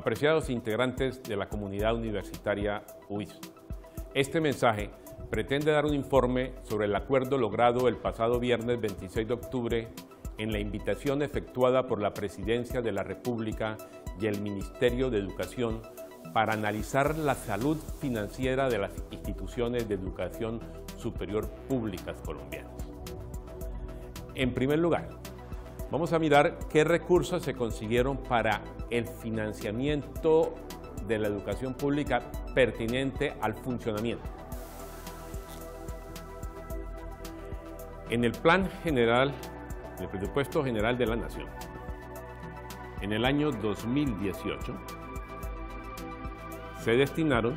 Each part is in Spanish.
Apreciados integrantes de la comunidad universitaria UIS, este mensaje pretende dar un informe sobre el acuerdo logrado el pasado viernes 26 de octubre en la invitación efectuada por la Presidencia de la República y el Ministerio de Educación para analizar la salud financiera de las instituciones de educación superior públicas colombianas. En primer lugar, vamos a mirar qué recursos se consiguieron para el financiamiento de la educación pública pertinente al funcionamiento. En el Plan General, el Presupuesto General de la Nación, en el año 2018, se destinaron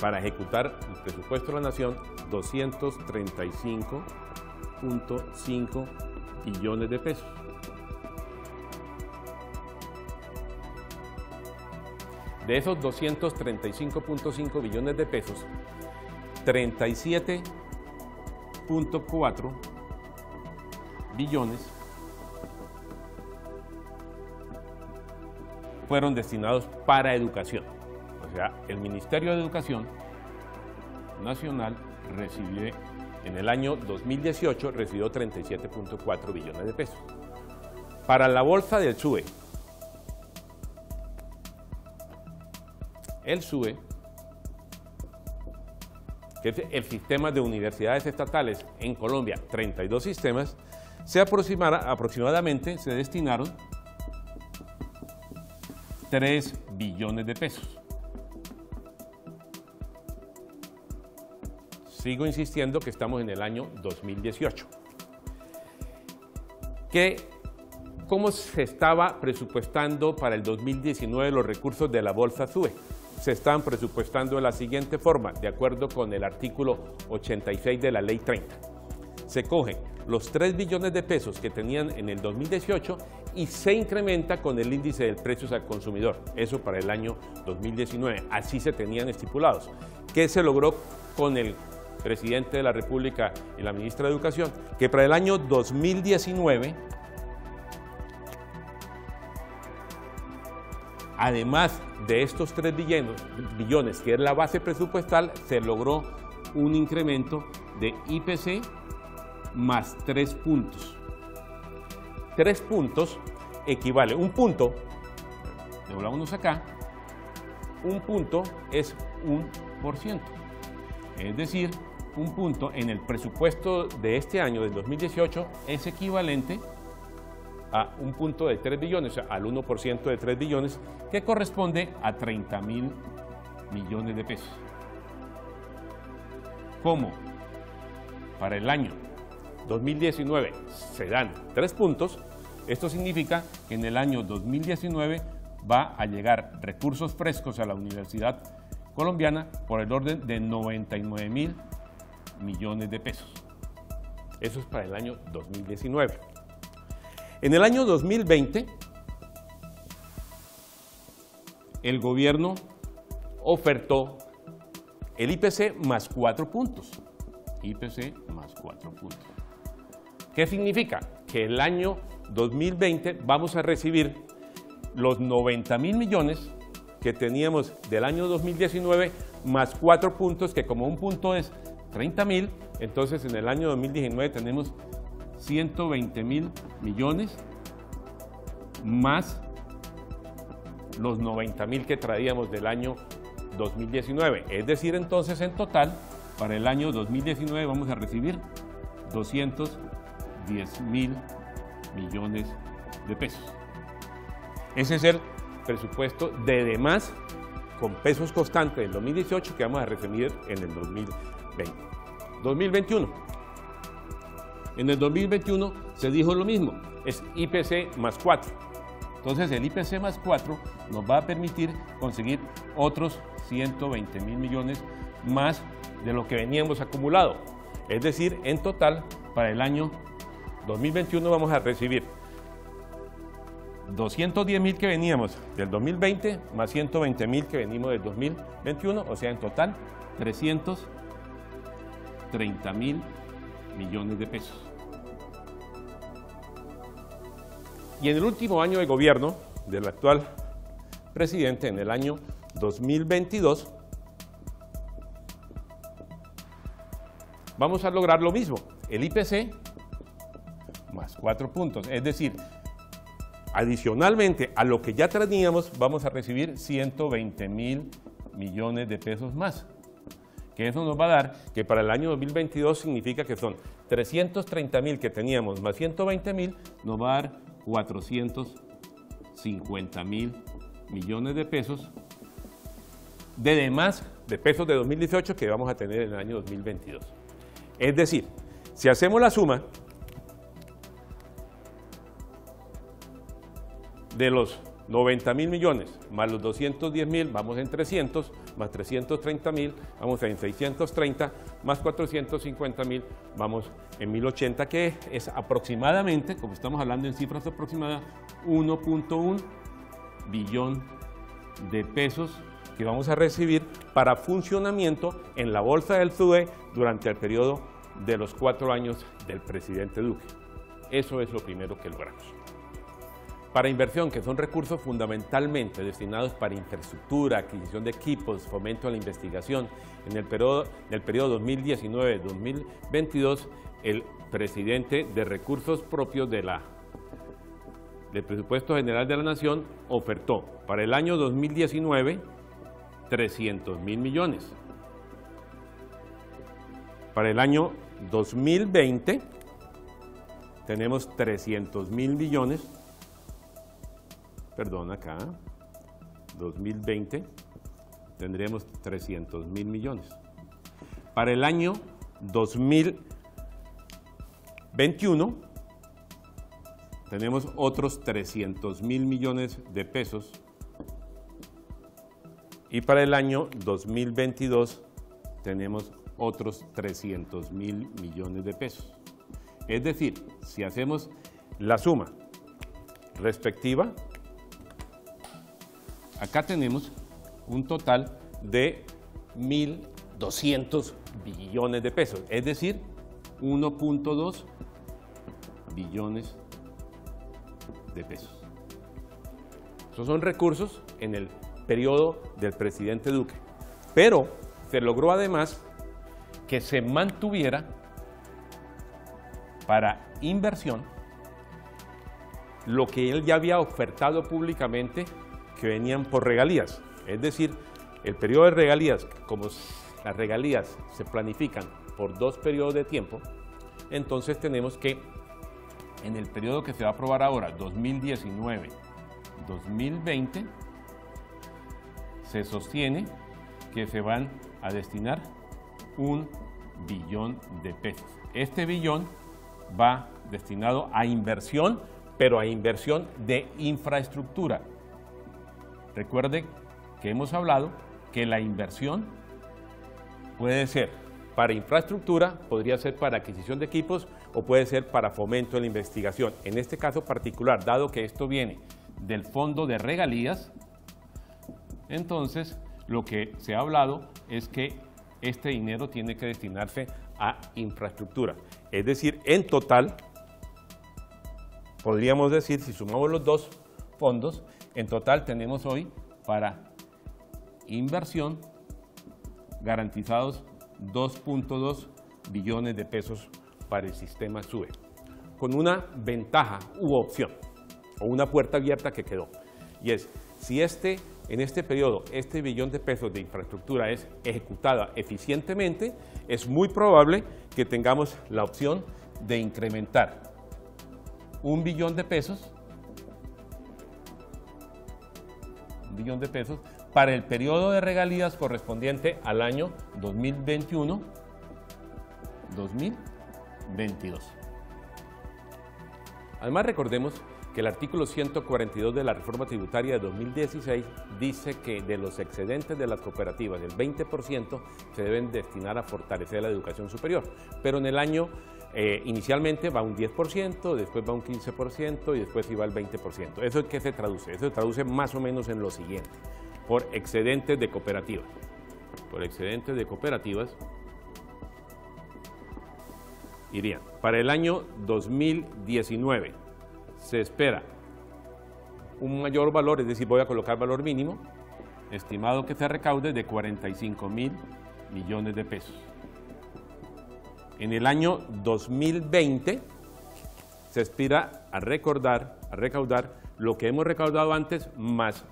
para ejecutar el presupuesto de la Nación 235.5 billones de pesos. De esos 235.5 billones de pesos, 37.4 billones fueron destinados para educación. O sea, el Ministerio de Educación Nacional recibió, en el año 2018, recibió 37.4 billones de pesos. Para la bolsa del SUE, el SUE, que es el sistema de universidades estatales en Colombia, 32 sistemas, se aproximadamente se destinaron 3 billones de pesos. Sigo insistiendo que estamos en el año 2018. ¿Qué, ¿Cómo se estaba presupuestando para el 2019 los recursos de la Bolsa SUE? Se están presupuestando de la siguiente forma, de acuerdo con el artículo 86 de la Ley 30. Se coge los 3 billones de pesos que tenían en el 2018 y se incrementa con el índice de precios al consumidor, eso para el año 2019, así se tenían estipulados. ¿Qué se logró con el presidente de la República y la ministra de Educación? Que para el año 2019, además de estos 3 billones, que es la base presupuestal, se logró un incremento de IPC más 3 puntos. 3 puntos equivale, un punto, devolvámonos acá, un punto es un por ciento. Es decir, un punto en el presupuesto de este año, del 2018, es equivalente a un punto de 3 billones, o sea, al 1% de 3 billones, que corresponde a 30 mil millones de pesos. ¿Cómo? Para el año 2019 se dan 3 puntos, esto significa que en el año 2019 va a llegar recursos frescos a la Universidad Colombiana por el orden de 99 mil millones de pesos. Eso es para el año 2019. En el año 2020, el gobierno ofertó el IPC más 4 puntos. IPC más 4 puntos. ¿Qué significa? Que el año 2020 vamos a recibir los 90 mil millones que teníamos del año 2019 más 4 puntos, que como un punto es 30 mil, entonces en el año 2019 tenemos 120 mil millones más los 90 mil que traíamos del año 2019. Es decir, entonces en total, para el año 2019 vamos a recibir 210 mil millones de pesos. Ese es el presupuesto de demás con pesos constantes del 2018 que vamos a recibir en el 2020. 2021. En el 2021 se dijo lo mismo, es IPC más 4. Entonces el IPC más 4 nos va a permitir conseguir otros 120 mil millones más de lo que veníamos acumulado. Es decir, en total, para el año 2021 vamos a recibir 210 mil que veníamos del 2020 más 120 mil que venimos del 2021, o sea, en total 330 mil millones de pesos. Y en el último año de gobierno del actual presidente en el año 2022, vamos a lograr lo mismo, el IPC más cuatro puntos. Es decir, adicionalmente a lo que ya teníamos, vamos a recibir 120 mil millones de pesos más. Que eso nos va a dar que para el año 2022 significa que son 330 mil que teníamos más 120 mil, nos va a dar 450 mil millones de pesos de demás de pesos de 2018 que vamos a tener en el año 2022. Es decir, si hacemos la suma de los 90 mil millones más los 210 mil, vamos en 300, más 330 mil, vamos en 630, más 450 mil, vamos en 1080, que es aproximadamente, como estamos hablando en cifras aproximadas, 1.1 billón de pesos que vamos a recibir para funcionamiento en la bolsa del SUE durante el periodo de los cuatro años del presidente Duque. Eso es lo primero que logramos. Para inversión, que son recursos fundamentalmente destinados para infraestructura, adquisición de equipos, fomento a la investigación, en el periodo, del periodo 2019-2022, el presidente de recursos propios de la, del presupuesto general de la Nación ofertó para el año 2019 300 mil millones. Para el año 2020 tenemos 300 mil millones perdón, acá, 2020, tendremos 300 mil millones. Para el año 2021, tenemos otros 300 mil millones de pesos. Y para el año 2022 tenemos otros 300 mil millones de pesos. Es decir, si hacemos la suma respectiva, Acá tenemos un total de 1.200 billones de pesos, es decir, 1.2 billones de pesos. Esos son recursos en el periodo del presidente Duque. Pero se logró además que se mantuviera para inversión lo que él ya había ofertado públicamente que venían por regalías. Es decir, el periodo de regalías, como las regalías se planifican por dos periodos de tiempo, entonces tenemos que en el periodo que se va a aprobar ahora, 2019-2020, se sostiene que se van a destinar un billón de pesos. Este billón va destinado a inversión, pero a inversión de infraestructura, Recuerde que hemos hablado que la inversión puede ser para infraestructura, podría ser para adquisición de equipos o puede ser para fomento de la investigación. En este caso particular, dado que esto viene del fondo de regalías, entonces lo que se ha hablado es que este dinero tiene que destinarse a infraestructura. Es decir, en total, podríamos decir, si sumamos los dos fondos, en total tenemos hoy para inversión garantizados 2.2 billones de pesos para el sistema SUBE, con una ventaja u opción, o una puerta abierta que quedó. Y es, si este, en este periodo este billón de pesos de infraestructura es ejecutada eficientemente, es muy probable que tengamos la opción de incrementar un billón de pesos billón de pesos para el periodo de regalías correspondiente al año 2021-2022. Además recordemos que el artículo 142 de la reforma tributaria de 2016 dice que de los excedentes de las cooperativas, el 20% se deben destinar a fortalecer la educación superior, pero en el año eh, inicialmente va un 10%, después va un 15% y después iba al 20%. ¿Eso es qué se traduce? Eso se traduce más o menos en lo siguiente, por excedentes de cooperativas. Por excedentes de cooperativas irían. Para el año 2019 se espera un mayor valor, es decir, voy a colocar valor mínimo, estimado que se recaude de 45 mil millones de pesos. En el año 2020 se aspira a recordar, a recaudar lo que hemos recaudado antes más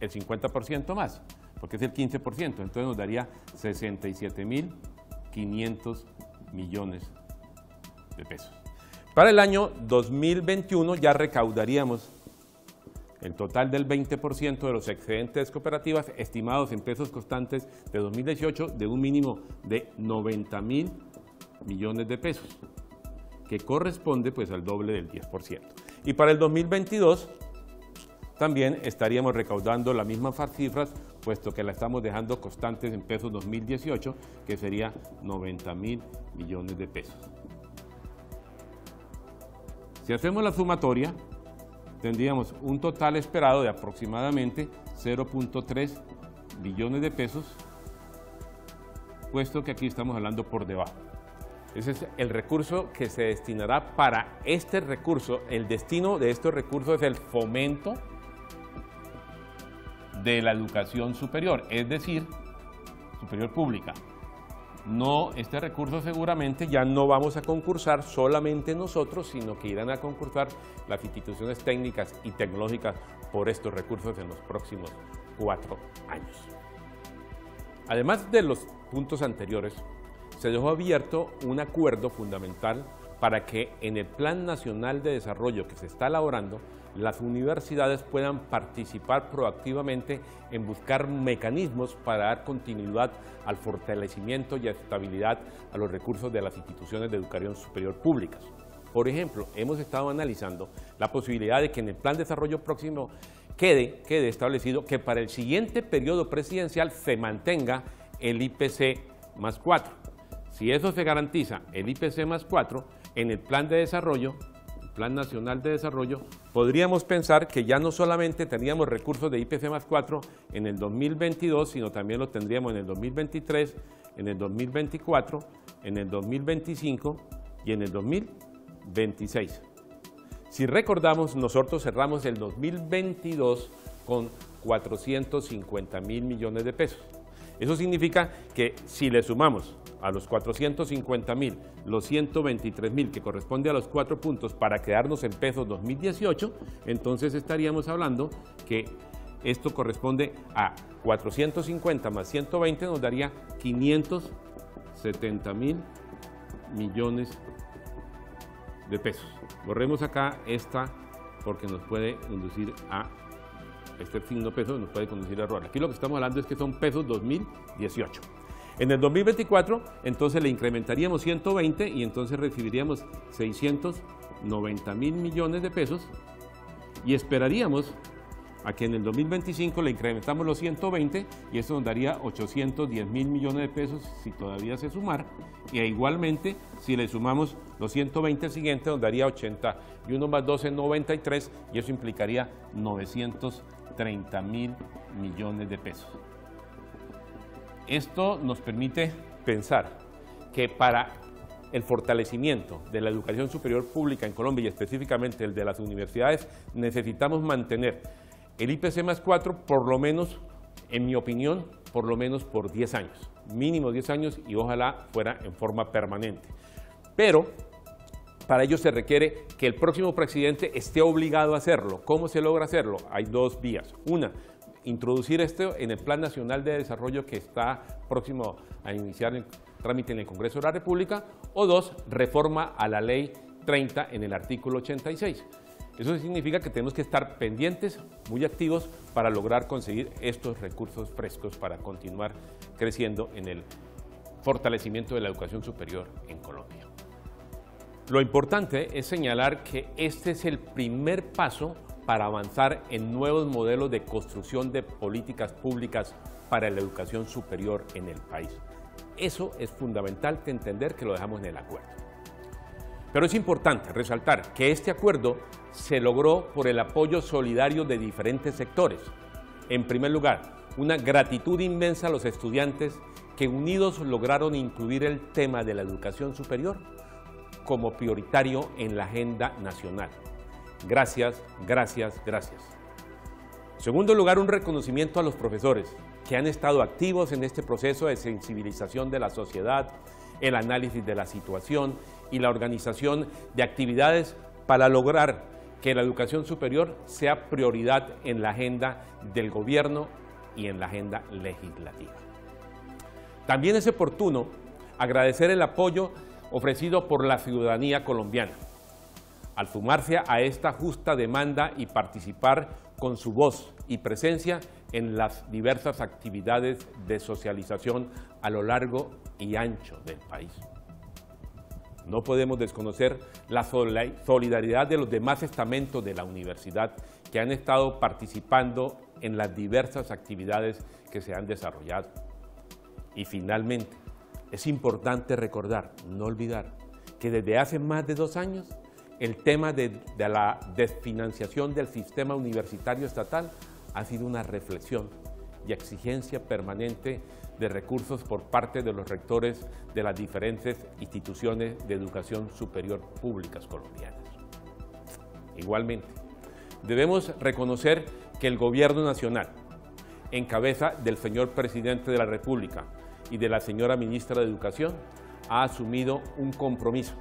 el 50% más, porque es el 15%, entonces nos daría 67.500 millones de pesos. Para el año 2021 ya recaudaríamos el total del 20% de los excedentes cooperativas estimados en pesos constantes de 2018 de un mínimo de 90 mil millones de pesos, que corresponde pues al doble del 10%. Y para el 2022 también estaríamos recaudando las mismas cifras, puesto que la estamos dejando constantes en pesos 2018, que sería 90 mil millones de pesos. Si hacemos la sumatoria, tendríamos un total esperado de aproximadamente 0.3 billones de pesos, puesto que aquí estamos hablando por debajo. Ese es el recurso que se destinará para este recurso. El destino de estos recursos es el fomento de la educación superior, es decir, superior pública. No, este recurso seguramente ya no vamos a concursar solamente nosotros, sino que irán a concursar las instituciones técnicas y tecnológicas por estos recursos en los próximos cuatro años. Además de los puntos anteriores, se dejó abierto un acuerdo fundamental para que en el Plan Nacional de Desarrollo que se está elaborando, las universidades puedan participar proactivamente en buscar mecanismos para dar continuidad al fortalecimiento y estabilidad a los recursos de las instituciones de educación superior públicas. Por ejemplo, hemos estado analizando la posibilidad de que en el plan de desarrollo próximo quede, quede establecido que para el siguiente periodo presidencial se mantenga el IPC más 4. Si eso se garantiza, el IPC más 4, en el plan de desarrollo Plan Nacional de Desarrollo, podríamos pensar que ya no solamente teníamos recursos de IPC más 4 en el 2022, sino también lo tendríamos en el 2023, en el 2024, en el 2025 y en el 2026. Si recordamos, nosotros cerramos el 2022 con 450 mil millones de pesos. Eso significa que si le sumamos a los 450 mil, los 123 mil que corresponde a los cuatro puntos para quedarnos en pesos 2018, entonces estaríamos hablando que esto corresponde a 450 más 120 nos daría 570 mil millones de pesos. Borremos acá esta porque nos puede conducir a este signo peso nos puede conducir a error. Aquí lo que estamos hablando es que son pesos 2018. En el 2024, entonces le incrementaríamos 120 y entonces recibiríamos 690 mil millones de pesos y esperaríamos a que en el 2025 le incrementamos los 120 y eso nos daría 810 mil millones de pesos si todavía se sumara y igualmente si le sumamos los 120 siguientes nos daría 80 y 1 más 12 93 y eso implicaría 930 mil millones de pesos. Esto nos permite pensar que para el fortalecimiento de la educación superior pública en Colombia y específicamente el de las universidades, necesitamos mantener el IPC más 4 por lo menos, en mi opinión, por lo menos por 10 años, mínimo 10 años y ojalá fuera en forma permanente. Pero para ello se requiere que el próximo presidente esté obligado a hacerlo. ¿Cómo se logra hacerlo? Hay dos vías. Una, introducir esto en el Plan Nacional de Desarrollo que está próximo a iniciar el trámite en el Congreso de la República, o dos, reforma a la Ley 30 en el artículo 86. Eso significa que tenemos que estar pendientes, muy activos, para lograr conseguir estos recursos frescos para continuar creciendo en el fortalecimiento de la educación superior en Colombia. Lo importante es señalar que este es el primer paso para avanzar en nuevos modelos de construcción de políticas públicas para la educación superior en el país. Eso es fundamental que entender que lo dejamos en el acuerdo. Pero es importante resaltar que este acuerdo se logró por el apoyo solidario de diferentes sectores. En primer lugar, una gratitud inmensa a los estudiantes que unidos lograron incluir el tema de la educación superior como prioritario en la agenda nacional. Gracias, gracias, gracias. Segundo lugar, un reconocimiento a los profesores que han estado activos en este proceso de sensibilización de la sociedad, el análisis de la situación y la organización de actividades para lograr que la educación superior sea prioridad en la agenda del gobierno y en la agenda legislativa. También es oportuno agradecer el apoyo ofrecido por la ciudadanía colombiana al sumarse a esta justa demanda y participar con su voz y presencia en las diversas actividades de socialización a lo largo y ancho del país. No podemos desconocer la solidaridad de los demás estamentos de la universidad que han estado participando en las diversas actividades que se han desarrollado. Y finalmente, es importante recordar, no olvidar, que desde hace más de dos años el tema de, la desfinanciación del sistema universitario estatal ha sido una reflexión y exigencia permanente de recursos por parte de los rectores de las diferentes instituciones de educación superior públicas colombianas. Igualmente, debemos reconocer que el Gobierno Nacional, en cabeza del señor Presidente de la República y de la señora Ministra de Educación, ha asumido un compromiso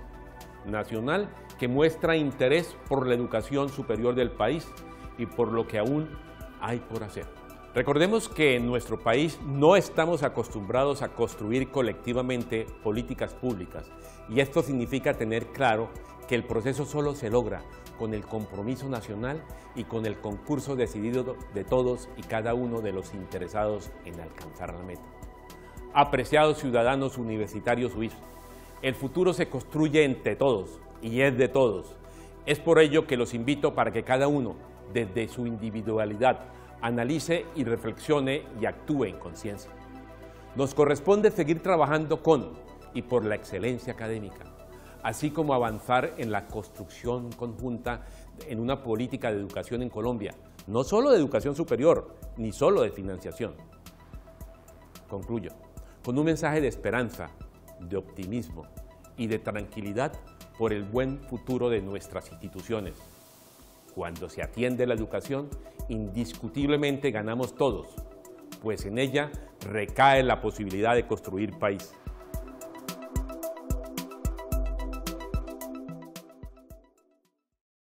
nacional que muestra interés por la educación superior del país y por lo que aún hay por hacer. Recordemos que en nuestro país no estamos acostumbrados a construir colectivamente políticas públicas y esto significa tener claro que el proceso solo se logra con el compromiso nacional y con el concurso decidido de todos y cada uno de los interesados en alcanzar la meta. Apreciados ciudadanos universitarios suizos, el futuro se construye entre todos y es de todos. Es por ello que los invito para que cada uno, desde su individualidad, analice y reflexione y actúe en conciencia. Nos corresponde seguir trabajando con y por la excelencia académica, así como avanzar en la construcción conjunta en una política de educación en Colombia, no solo de educación superior, ni solo de financiación. Concluyo con un mensaje de esperanza, de optimismo y de tranquilidad por el buen futuro de nuestras instituciones cuando se atiende la educación, indiscutiblemente ganamos todos, pues en ella recae la posibilidad de construir país.